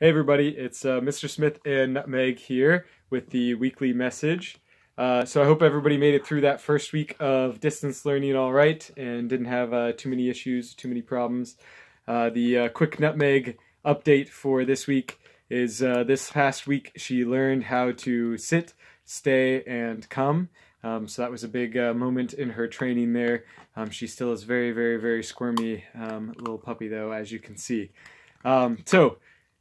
Hey everybody, it's uh, Mr. Smith and Nutmeg here with the weekly message. Uh, so I hope everybody made it through that first week of distance learning all right and didn't have uh, too many issues, too many problems. Uh, the uh, quick Nutmeg update for this week is uh, this past week she learned how to sit, stay, and come. Um, so that was a big moment in her training there. Um, she still is very, very, very squirmy um, little puppy though, as you can see. Um, so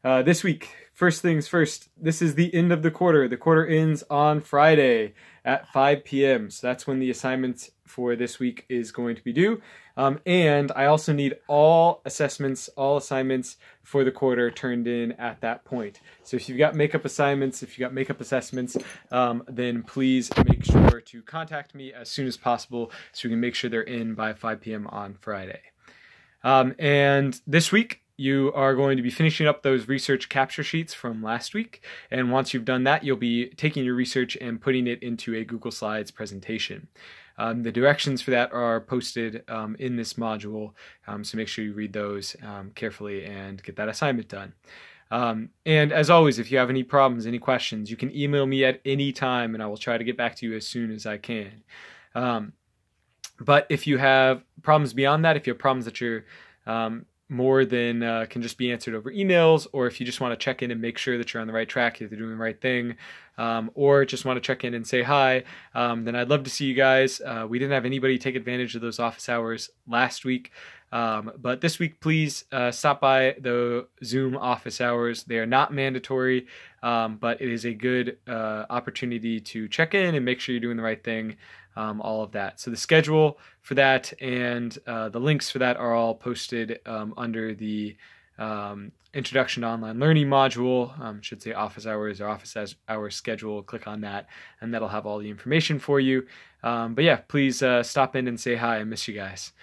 uh, this week, first things first, this is the end of the quarter. The quarter ends on Friday at 5 p.m. So that's when the assignment for this week is going to be due. Um, and I also need all assessments, all assignments for the quarter turned in at that point. So if you've got makeup assignments, if you've got makeup assessments, um, then please make sure to contact me as soon as possible so we can make sure they're in by 5 p.m. on Friday. Um, and this week, you are going to be finishing up those research capture sheets from last week. And once you've done that, you'll be taking your research and putting it into a Google Slides presentation. Um, the directions for that are posted um, in this module, um, so make sure you read those um, carefully and get that assignment done. Um, and as always, if you have any problems, any questions, you can email me at any time and I will try to get back to you as soon as I can. Um, but if you have problems beyond that, if you have problems that you're um, more than uh, can just be answered over emails, or if you just want to check in and make sure that you're on the right track, you're doing the right thing, um, or just want to check in and say hi, um, then I'd love to see you guys. Uh, we didn't have anybody take advantage of those office hours last week, um, but this week, please uh, stop by the Zoom office hours. They are not mandatory, um, but it is a good uh, opportunity to check in and make sure you're doing the right thing um, all of that. So the schedule for that and uh, the links for that are all posted um, under the um, Introduction to Online Learning module. Um, should say office hours or office hours schedule. Click on that, and that'll have all the information for you. Um, but yeah, please uh, stop in and say hi. I miss you guys.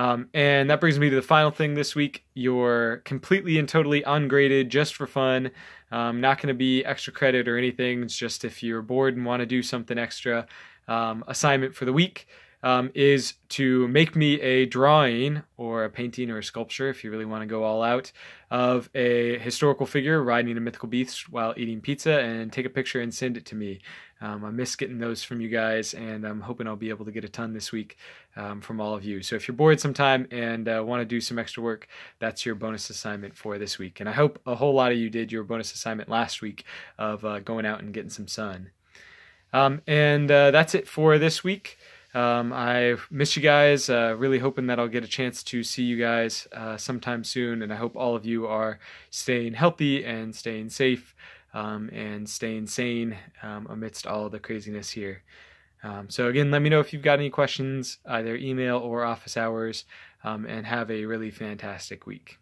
Um, and that brings me to the final thing this week. You're completely and totally ungraded just for fun. Um, not going to be extra credit or anything. It's just if you're bored and want to do something extra, um, assignment for the week um, is to make me a drawing or a painting or a sculpture, if you really want to go all out, of a historical figure riding a mythical beast while eating pizza and take a picture and send it to me. Um, I miss getting those from you guys, and I'm hoping I'll be able to get a ton this week um, from all of you. So if you're bored sometime and uh, want to do some extra work, that's your bonus assignment for this week. And I hope a whole lot of you did your bonus assignment last week of uh, going out and getting some sun. Um, and uh, that's it for this week. Um, I miss you guys. Uh, really hoping that I'll get a chance to see you guys uh, sometime soon. And I hope all of you are staying healthy and staying safe um, and staying sane um, amidst all the craziness here. Um, so, again, let me know if you've got any questions, either email or office hours, um, and have a really fantastic week.